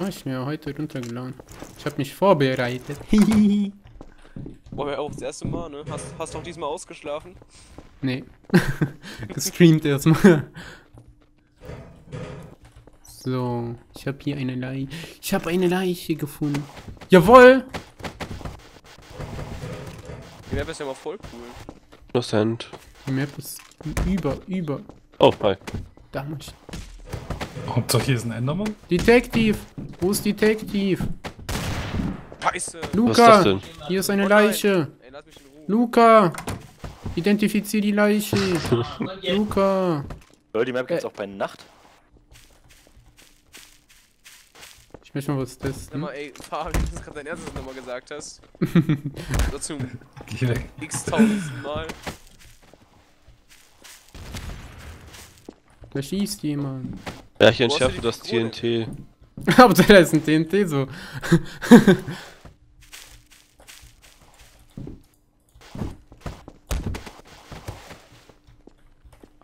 Oh, ich bin ja heute runtergeladen. Ich habe mich vorbereitet. Boah, ja auch das erste Mal, ne? Hast, hast du auch diesmal ausgeschlafen? nee. Gestreamt erstmal. So, ich habe hier eine Leiche. Ich habe eine Leiche gefunden. Jawohl! Die Map ist ja mal voll cool. Innocent. Die Map ist über, über. Oh, hi. Da muss ich. Hauptsache hier ist ein Enderman. Detective! Wo ist Detective? Scheiße! Luca! Was ist das denn? Hier ist eine Oh. Leiche! Ey, lass mich in Ruhe. Luca! Identifizier die Leiche! Luca! Lol, die Map gibt's Äh. auch bei Nacht. Ich möchte mal was Sag testen. mal, ey, Fabi, das ist gerade dein du nochmal gesagt hast. zum Geh weg. x-tausendsten Mal. Da schießt jemand. Ja, ich entschärfe das TNT. Aber da ist ein TNT so.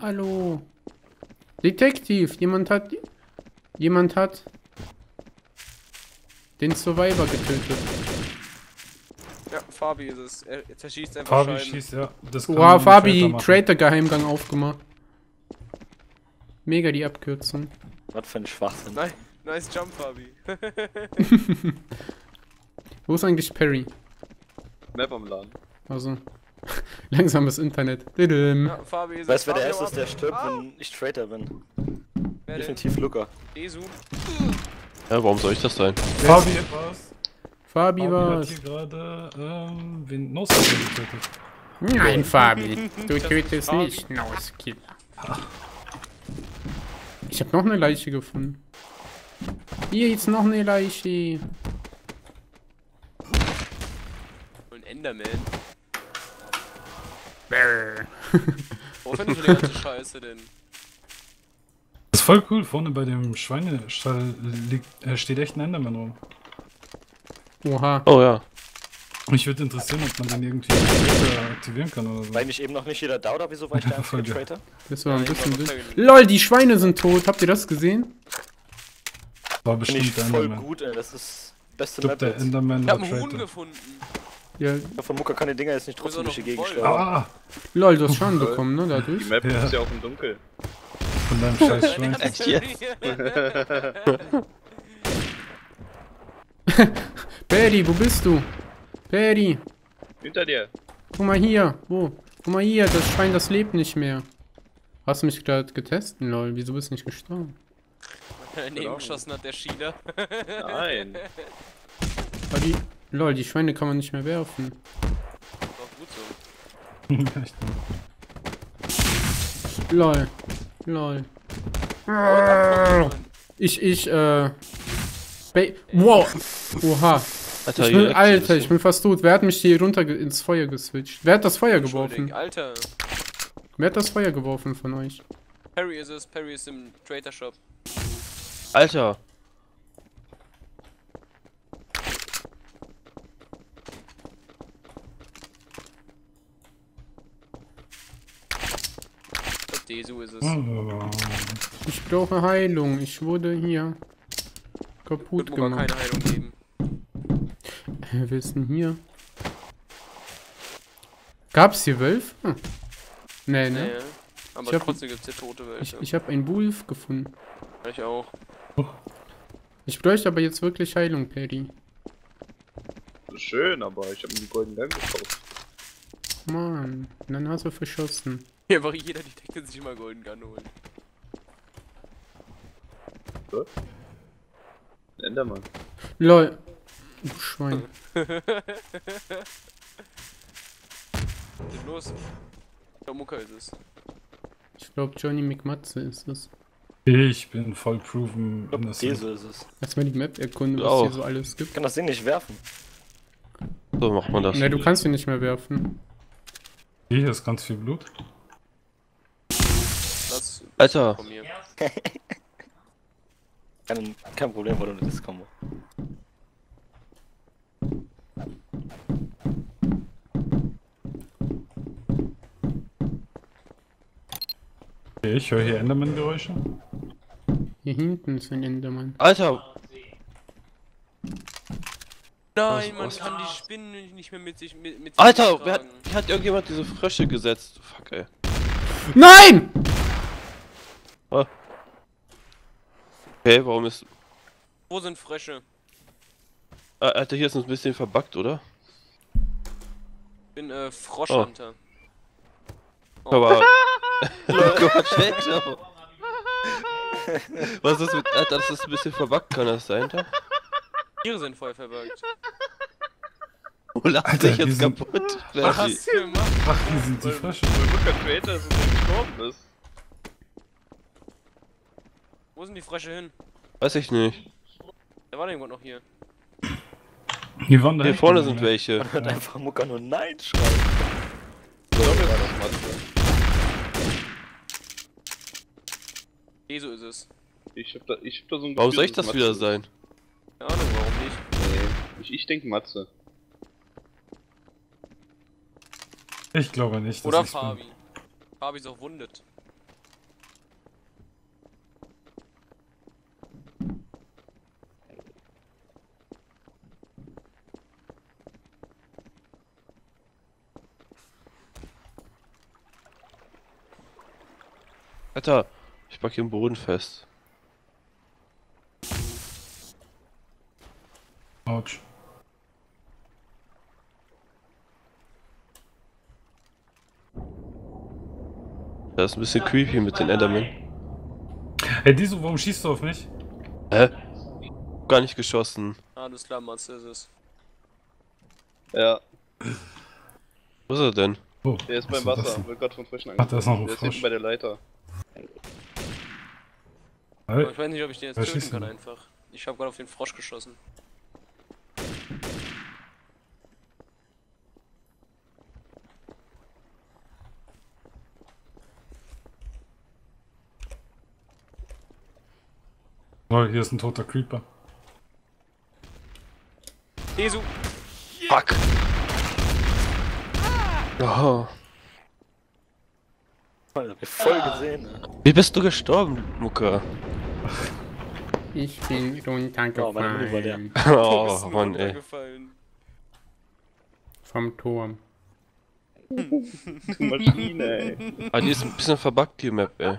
Hallo. Detektiv, jemand hat. Jemand hat. Den Survivor getötet. Ja, Fabi ist es. Er zerschießt einfach Fabi schießt, ja. Das kann Wow, Fabi. Traitor-Geheimgang aufgemacht. Mega die Abkürzung. Was für ein Schwachsinn. Nein, nice Jump, Fabi. Wo ist eigentlich Perry? Map am Laden. Also. Langsames Internet. Ja, Fabi ist Weißt du, es. wer der Erste ist, der stirbt, Ah, wenn ich Traitor bin? wer denn? Definitiv Luca. Desu. Ja, warum soll ich das sein? Fabi was? Fabi Fabi hat was? hier gerade, ähm, wen No getötet. Nein, Fabi. Du tötest nicht Nauskiller. Ich habe noch eine Leiche gefunden. Hier ist noch eine Leiche. Ein Enderman. Brrr. Wo findest du die ganze Scheiße denn? Das ist voll cool, vorne bei dem Schweinestall liegt, äh, steht echt ein Enderman rum. Oha. Oh ja. Mich würde interessieren, ob man den irgendwie aktivieren kann oder so. Weil mich eben noch nicht jeder da oder wieso war ich der Ja, voll einzige geil. Traitor? Das war ein bisschen LOL, die Schweine sind tot. Habt ihr das gesehen? War Bin ich bestimmt der voll Enderman. gut, ey. Das ist beste Ich glaub, Map der. Enderman Ich hab einen Huhn Traitor. gefunden. Ja. Von Mucka kann die Dinger jetzt nicht trotzdem durch die Gegend schlagen. Ah, LOL, du hast Schaden bekommen, ne, dadurch. Die Map Ja. ist ja auch im Dunkeln. von deinem scheiß Schwein. Echt jetzt? Perry, wo bist du? Perry, Hinter dir. guck mal hier. Wo? Guck mal hier, das Schwein, das lebt nicht mehr. Hast du mich gerade getestet, lol? Wieso bist du nicht gestorben? Daneben geschossen hat der Schieler. Nein. Aber die, lol, die Schweine kann man nicht mehr werfen. War gut so. Lol. Lol. Ich, ich, äh. Ba wow. Oha. Alter, Ich bin, Alter, ich bin fast tot. Wer hat mich hier runter ins Feuer geswitcht? Wer hat das Feuer geworfen? Alter. Wer hat das Feuer geworfen von euch? Perry ist es. Perry ist im Trader Shop. Alter. Ich Desu ist es. Oh. Ich brauche Heilung. Ich wurde hier kaputt gemacht. keine Heilung geben. Hä, Wer ist denn hier? Gab's hier Wölfe? Hm. Nee, ne? Nee. Aber Ich hab- trotzdem gibt's hier tote Ich, welche. ich habe einen Wolf gefunden. Ich auch. Ich bräuchte aber jetzt wirklich Heilung, Perry. Das ist schön, aber ich habe mir die goldenen Gang gekauft. Mann, dann hast du verschossen. Hier war jeder Detective sich immer Golden Gun holen. Ein Endermann. LOL. Du Schwein. Geht los. Der Mucka ist es. Ich glaube, Johnny McMatze ist es. Ich bin voll proven Ich glaub, innocent. Diese ist es. Erstmal die Map erkunden, was hier so alles Ich gibt. kann das Ding nicht werfen. So macht man das. Ne, du kannst ihn nicht mehr werfen. Hier ist ganz viel Blut. Das Alter. von mir. Kein, kein Problem, weil du das Kombo. Okay, ich höre hier Enderman-Geräusche. Hier hinten ist ein Endermann. Alter. Nein, man was- kann die Spinnen nicht mehr mit sich mit, mit sich Alter, wer hat, wie hat irgendjemand diese Frösche gesetzt? Fuck, ey. Nein! Okay, warum ist... Wo sind Frösche? Äh, Alter, hier ist uns ein bisschen verbuggt, oder? Ich bin äh, Froschhunter. Oh. Aber... Gott, Alter. Was ist mit... Alter, das ist ein bisschen verbuggt, kann das sein, da? Tiere sind voll verbuggt. Oh, lass Alter, dich jetzt sind- kaputt. Was hast du gemacht? Ach, hier sind die Frösche. Weil Luca Creator ist gestorben ist. Wo sind die Frösche hin? Weiß ich nicht. Der war denn irgendwo noch hier. Die waren da Hier vorne sind welche. Man hört einfach Mucka nur Nein schreien. So, war das Eh, so ist es. Ich hab da, ich hab da so ein Warum Gefühl, soll ich das Matze wieder sein? Keine Ahnung, warum nicht. Nee, ich, ich denk Matze. Ich glaube nicht, dass Oder bin. Fabi. Fabi ist auch wundet. Alter, ich pack hier den Boden fest. Autsch. Das ist ein bisschen creepy mit den Endermen. Hey, Diso, warum schießt du auf mich? Hä? Gar nicht geschossen. Alles klar, Matze ist es. Ja, Wo ist er denn? Oh, der ist beim Wasser. denn? Wird gerade von Frischen Ach, da ist noch ein Der ist hinten bei der Leiter. Aber ich weiß nicht, ob ich den jetzt töten kann einfach. Ich habe gerade auf den Frosch geschossen. oh, hier ist ein toter Creeper. Jesu! Fuck! Oh. Voll gesehen. Ne? Wie bist du gestorben, Mucka? Ich bin Oh, runtergefallen. Bist Oh, nur Mann, ey. Vom Turm. Du Maschine, ey. Ah, die ist ein bisschen verbuggt, die Map, ey.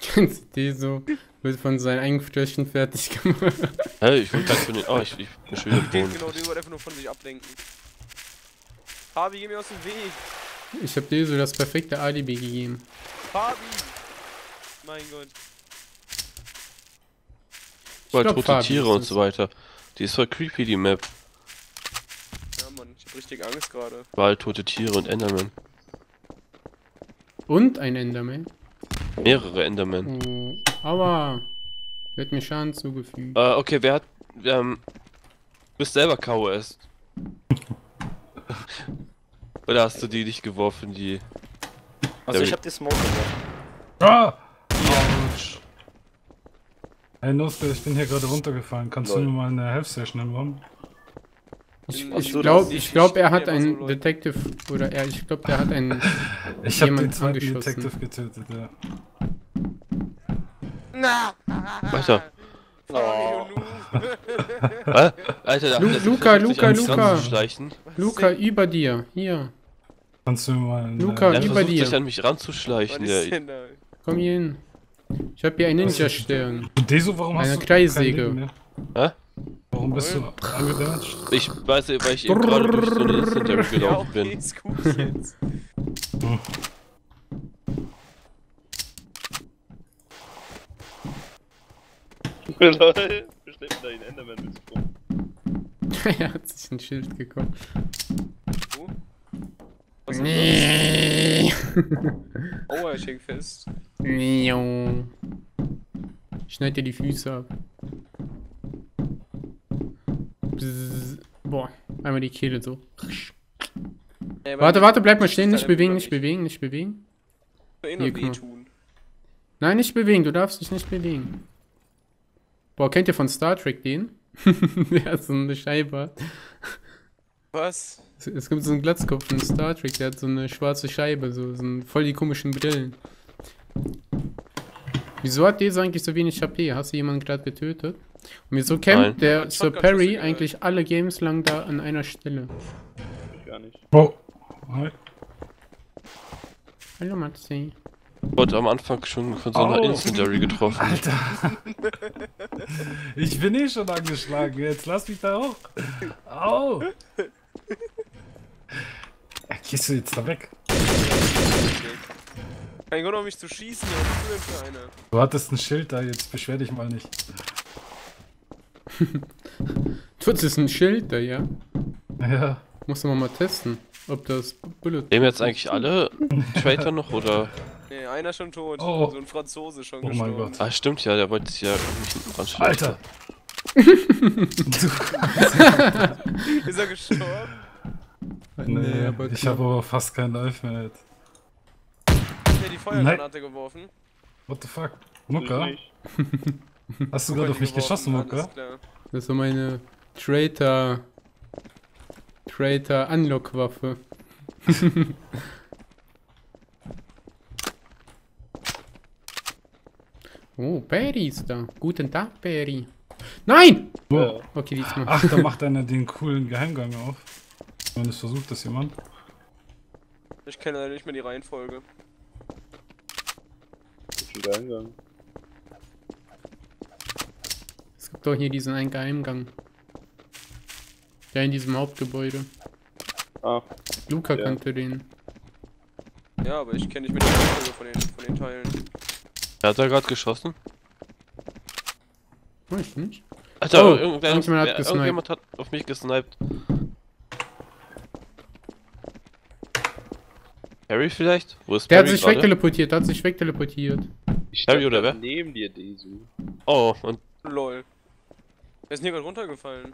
Kennst du die so? Wird von seinen eigenen fertig gemacht. Hä, ich will grad von den... Oh, ich, ich bin schon wieder genau, den wollte einfach nur von sich ablenken. Fabi, geh mir aus dem Weg! Ich hab dir so das perfekte Alibi gegeben. Fabi! Mein Gott. Glaub, tote Fabi Tiere und so weiter. Die ist voll creepy, die Map. Ja, Mann, ich hab richtig Angst gerade. Überall tote Tiere und Endermen. Und ein Enderman. Mehrere Endermen. Oh, aber wird mir Schaden zugefügt. Äh, okay, wer hat... Ähm, du bist selber KOS. Oder hast du die nicht geworfen, die... Also ich hab die Smoke gemacht. Ah! Autsch. Hey, Nosfer, ich bin hier gerade runtergefallen. Kannst Lol. du mir mal eine Health Session anbauen? Ich, ich glaube, ich glaub, er hat einen. Detective oder er, ich glaube, der hat einen. Ich hab den zweiten. Detective getötet, ja. Na! Weiter. Oh. Alter, da Lu- Luca, Luca, Luca. Luca über dir. Hier, Kannst du mir mal eine... Luca, Der über versucht dir. sich an mich ranzuschleichen. da? komm hier hin. Ich habe hier einen Ninja-Stern. Und Deso, warum hast Eine du Kreissäge. kein Leben Hä? Warum bist du angedamaged? ich weiß, nicht, weil ich eben gerade durch so eine Ja, gelaufen okay, bin. ist gut jetzt. Lol. Wir schleppen da den Enderman mit rum. er hat sich ein Schild gekauft. Wo? Was ist Nee. das? Oh, er hängt fest. Miau. Schneid dir die Füße ab. Bzzz. Boah, einmal die Kehle so. Ey, Warte, warte, bleib mal stehen, Deine nicht bewegen, nicht bewegen, nicht bewegen. Hier, wehtun. Nein, nicht bewegen, du darfst dich nicht bewegen. Boah, kennt ihr von Star Trek den? der hat so eine Scheibe. Was? Es- gibt so einen Glatzkopf in Star Trek, der hat so eine schwarze Scheibe, so, so voll die komischen Brillen. Wieso hat der so eigentlich so wenig HP? Hast du jemanden gerade getötet? Und wieso Nein. der Sir Perry eigentlich alle Games lang da an einer Stelle? Ich gar nicht. Oh. Hi. Hallo Matzi. Wurde am Anfang schon von so einer Au. Incendiary getroffen. Alter. Ich bin eh schon angeschlagen. Jetzt lass mich da hoch. Au. Ja, gehst du jetzt da weg? Kein Grund, um mich zu schießen, was bist du denn für einer? Du hattest ein Schild da, jetzt beschwer dich mal nicht. Das ist ein Schild da, ja? Ja. Muss man mal testen, ob das Bullet. Nehmen jetzt eigentlich alle Traitor noch oder? Nee, einer schon tot. Oh. So ein Franzose schon Oh mein gestorben. Gott. Ah, stimmt ja, der wollte sich ja nicht hinten anschließen. Alter. Ist er gestorben? Nee, aber ich habe aber fast kein Life mehr jetzt. Hat er die Feuergranate geworfen? What the fuck? Ich Mucka? Hast du gerade auf mich geworfen, geschossen, Mucka? Das ist so meine Traitor. Traitor Unlock-Waffe. oh, Perry ist da. Guten Tag, Perry. Nein! Wo? Okay, diesmal. Ach, da macht einer den coolen Geheimgang auf. Es versucht, das jemand. Ich kenne leider nicht mehr die Reihenfolge. Wieder eingegangen. Es gibt doch hier diesen einen Geheimgang. Der in diesem Hauptgebäude. Ah, Luca Ja. kannte den. Ja, aber ich kenne nicht mehr die Reihenfolge von den, von den Teilen. Wer hat da gerade geschossen? Weiß ich nicht. Alter, Oh, irgendwer, irgendjemand hat irgendjemand hat auf mich gesniped. Harry vielleicht? Wo ist Der hat Perry sich gerade? wegteleportiert, der hat sich wegteleportiert. ich Harry oder wer? neben dir, Daisy. Oh, und Lol. Wer ist denn hier gerade runtergefallen?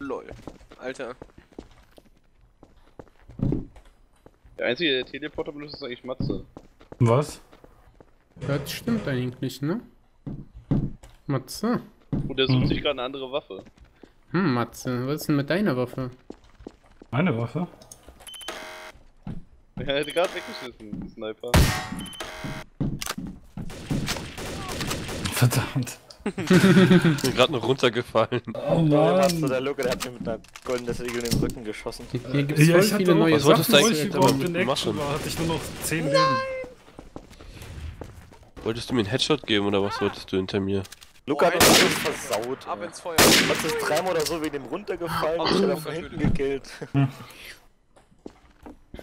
Lol. Alter. Der einzige, der Teleporter benutzt, ist eigentlich Matze. Was? Das stimmt eigentlich, ne? Matze. Und der sucht Mhm. sich gerade eine andere Waffe. Hm, Matze, was ist denn mit deiner Waffe? Meine Waffe? Er hätte gerade weggeschissen, Sniper. Verdammt. bin gerade noch runtergefallen. Oh Was so Mann. der Luke, der hat mir mit einer goldenen Segel in den Rücken geschossen. Hier, hier gibt's Ja, voll ich viele auch- neue Was wolltest Sachen. du eigentlich ich in Action machen? war, hatte ich nur noch 10 Leben. Wolltest du mir einen Headshot geben oder was wolltest du hinter mir? Luke hat Oh, uns alles versaut. Ab ey. ins Feuer. Hat ist dreimal oder so wegen dem runtergefallen und ich hab oh, von hinten gekillt.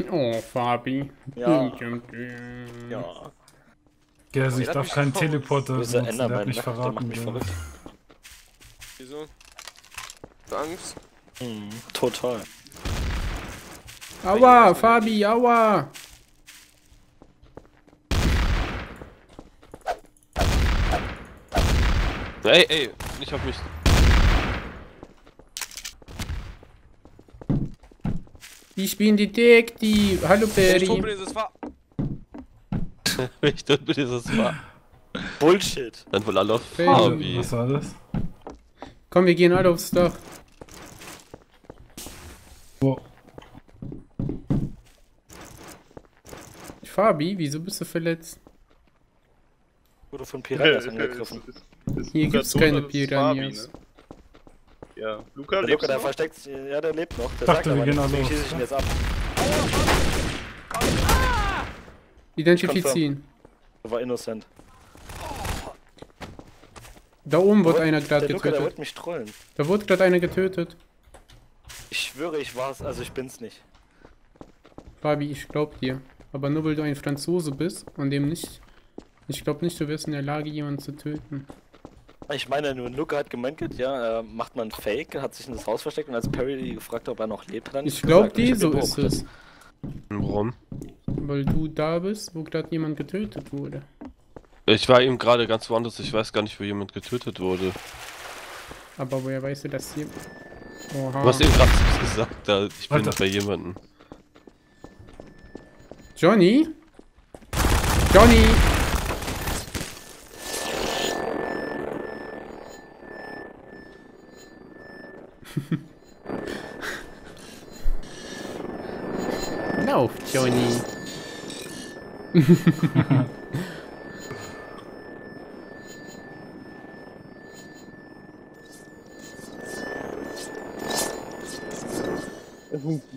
Oh, Fabi. Ja. Ja. Ja, also ich darf keinen. Teleporter benutzen, der hat mich ne? verraten. macht mich verrückt. Wieso? Hast du Angst? Hm, total. Aua, Fabi, aua. Ey, ey, nicht auf mich. Ich bin Detektiv. Hallo, Ich tobe Perry. dieses Fahr. Ich ist das wahr. Bullshit. Dann wohl alle auf. Fabi. Was war das? Komm, wir gehen alle aufs Dach. Wo? Fabi, wieso bist du verletzt? Wurde von Piranhas angegriffen. Ist- Hier Luca gibt's tot keine Fabi, Piranhas. ne? Ja, Luca Der du der noch? versteckt sich, ja, der lebt noch. Der Dachte, sagt wir aber gehen deswegen los, schieße ich ihn jetzt ab. Identifizieren. Der war innocent. Da oben wurde Der einer gerade Luke, der getötet. wollte mich trollen. Da wurde gerade einer getötet. Ich schwöre, ich war's, also ich bin's nicht. Fabi, ich glaub dir. Aber nur weil du ein Franzose bist und dem nicht. Ich glaube nicht, du wirst in der Lage, jemanden zu töten. Ich meine, nur Luke hat gemeint, ja, äh, macht man Fake, hat sich in das Haus versteckt und als Perry gefragt hat, ob er noch lebt, hat er nichts Ich glaube, die so ist es. Warum? Weil du da bist, wo gerade jemand getötet wurde. Ich war eben gerade ganz woanders, ich weiß gar nicht, wo jemand getötet wurde. Aber woher weißt du das hier? Oha. Du hast eben gerade gesagt, da, ich bin Alter. bei jemandem. Johnny? Johnny! auf, Johnny.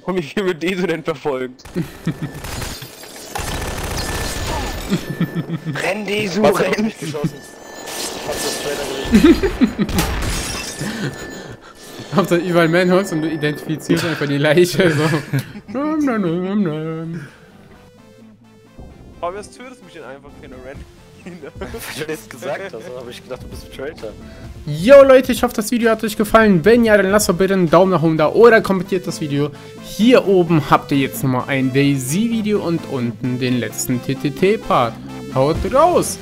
Warum ich hier mit Desolent verfolgt? renn, Desu, renn! Ich hab das Trailer Hauptsache überall Manholes und du identifizierst einfach die Leiche. So. Nom, nom, nom, nom. Aber was tötest du mich denn einfach, keine Renn? Weil du das gesagt hast, habe ich gedacht, du bist ein Traitor. Yo Leute, ich hoffe das Video hat euch gefallen. Wenn ja, dann lasst doch bitte einen Daumen nach oben da oder kommentiert das Video. Hier oben habt ihr jetzt nochmal ein Daisy-Video und unten den letzten TTT-Part. Haut raus!